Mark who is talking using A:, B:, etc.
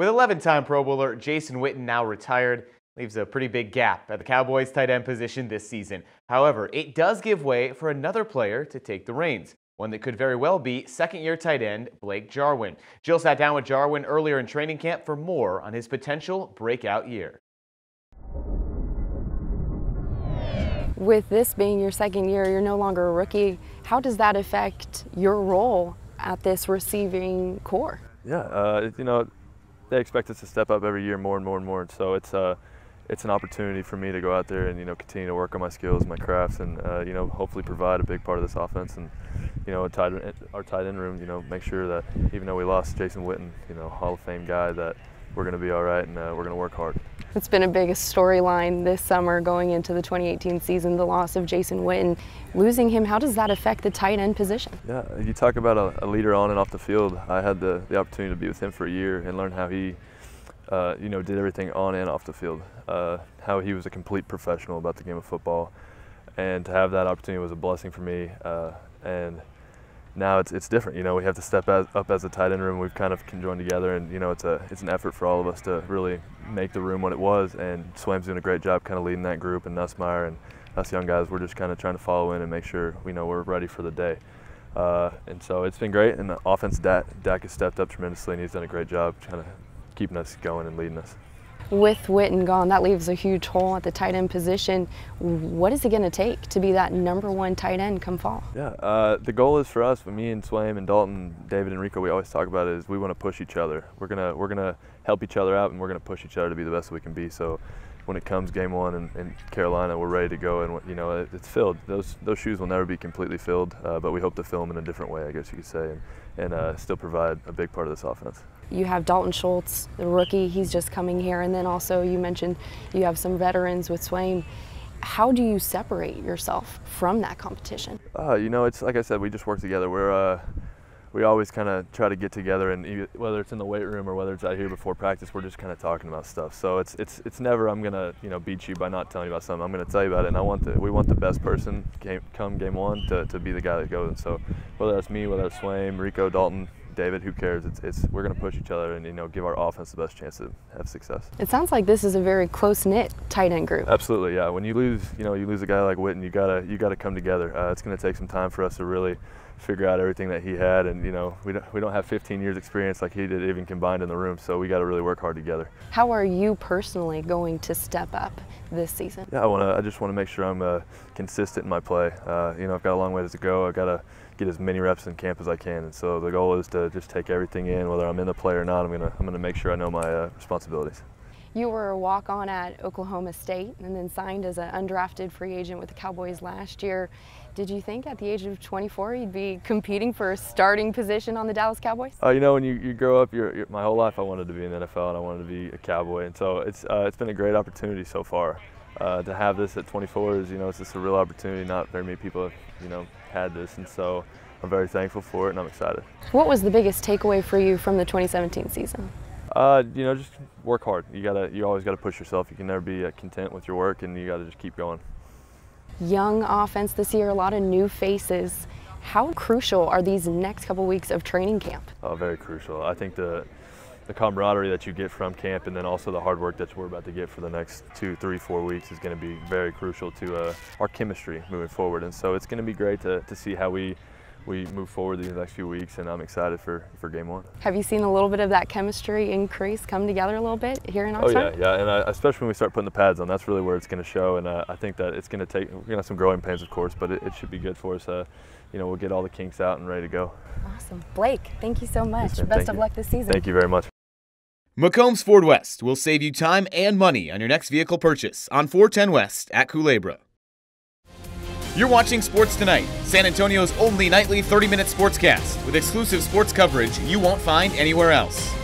A: With 11-time Pro Bowler Jason Witten now retired, leaves a pretty big gap at the Cowboys tight end position this season. However, it does give way for another player to take the reins, one that could very well be second-year tight end Blake Jarwin. Jill sat down with Jarwin earlier in training camp for more on his potential breakout year.
B: With this being your second year, you're no longer a rookie. How does that affect your role at this receiving corps?
C: Yeah, uh, you know, they expect us to step up every year more and more and more. And so it's uh, it's an opportunity for me to go out there and you know continue to work on my skills, my crafts, and uh, you know hopefully provide a big part of this offense. And you know, tight, our tight end room, you know, make sure that even though we lost Jason Witten, you know, Hall of Fame guy, that we're going to be all right and uh, we're going to work hard.
B: It's been a big storyline this summer going into the 2018 season, the loss of Jason Witten. Losing him, how does that affect the tight end position?
C: Yeah, you talk about a, a leader on and off the field. I had the, the opportunity to be with him for a year and learn how he uh, you know, did everything on and off the field. Uh, how he was a complete professional about the game of football, and to have that opportunity was a blessing for me. Uh, and now it's it's different. You know, we have to step as, up as a tight end room. We've kind of conjoined together, and you know, it's a it's an effort for all of us to really make the room what it was. And Swaim's doing a great job, kind of leading that group, and Nussmeier and us young guys, we're just kind of trying to follow in and make sure we know we're ready for the day. Uh, and so it's been great, and the offense, Dak, Dak has stepped up tremendously, and he's done a great job kind of keeping us going and leading us.
B: With Witten gone, that leaves a huge hole at the tight end position. What is it going to take to be that number one tight end come fall?
C: Yeah, uh, the goal is for us, for me and Swaim and Dalton, David and Rico, we always talk about it is we want to push each other. We're gonna we're gonna help each other out and we're gonna push each other to be the best we can be. So when it comes game one in, in Carolina, we're ready to go and you know it, it's filled. Those those shoes will never be completely filled, uh, but we hope to fill them in a different way, I guess you could say, and, and uh, still provide a big part of this offense
B: you have Dalton Schultz, the rookie, he's just coming here, and then also you mentioned you have some veterans with Swaim. How do you separate yourself from that competition?
C: Uh, you know, it's like I said, we just work together. We're uh, we always kind of try to get together, and whether it's in the weight room or whether it's out here before practice, we're just kind of talking about stuff. So it's it's it's never I'm gonna you know beat you by not telling you about something. I'm gonna tell you about it, and I want the we want the best person game, come game one to, to be the guy that goes. And so whether that's me, whether it's Swaim, Rico, Dalton, David, who cares? It's, it's we're going to push each other and you know give our offense the best chance to have success.
B: It sounds like this is a very close knit tight end group.
C: Absolutely, yeah. When you lose, you know, you lose a guy like Witten, you gotta you gotta come together. Uh, it's going to take some time for us to really figure out everything that he had, and you know, we don't we don't have 15 years experience like he did, even combined in the room. So we got to really work hard together.
B: How are you personally going to step up this season?
C: Yeah, I want to. I just want to make sure I'm uh, consistent in my play. Uh, you know, I've got a long way to go. I've got to get as many reps in camp as I can. And so the goal is to just take everything in, whether I'm in the play or not. I'm gonna I'm gonna make sure I know my uh, responsibilities.
B: You were a walk-on at Oklahoma State and then signed as an undrafted free agent with the Cowboys last year. Did you think at the age of 24 you'd be competing for a starting position on the Dallas Cowboys?
C: Uh, you know, when you, you grow up, you're, you're, my whole life I wanted to be in the NFL and I wanted to be a Cowboy. And so it's, uh, it's been a great opportunity so far. Uh, to have this at 24 is, you know, it's just a real opportunity. Not very many people have, you know, had this. And so I'm very thankful for it and I'm excited.
B: What was the biggest takeaway for you from the 2017 season?
C: Uh, you know, just work hard. You gotta, you always gotta push yourself. You can never be uh, content with your work, and you gotta just keep going.
B: Young offense this year, a lot of new faces. How crucial are these next couple weeks of training camp?
C: Oh, very crucial. I think the the camaraderie that you get from camp, and then also the hard work that we're about to get for the next two, three, four weeks is going to be very crucial to uh, our chemistry moving forward. And so it's going to be great to, to see how we we move forward these next few weeks, and I'm excited for, for game one.
B: Have you seen a little bit of that chemistry increase, come together a little bit here in Oxnard?
C: Oh yeah, yeah, and I, especially when we start putting the pads on, that's really where it's going to show, and uh, I think that it's going to take, we're going to have some growing pains, of course, but it, it should be good for us. Uh, you know, we'll get all the kinks out and ready to go.
B: Awesome. Blake, thank you so much. Yes, Best
C: thank
B: of
C: you.
B: luck this season.
C: Thank you very much.
A: McCombs Ford West will save you time and money on your next vehicle purchase on 410 West at Culebra. You're watching Sports2Nite, San Antonio's only nightly 30 minute sportscast with exclusive sports coverage you won't find anywhere else.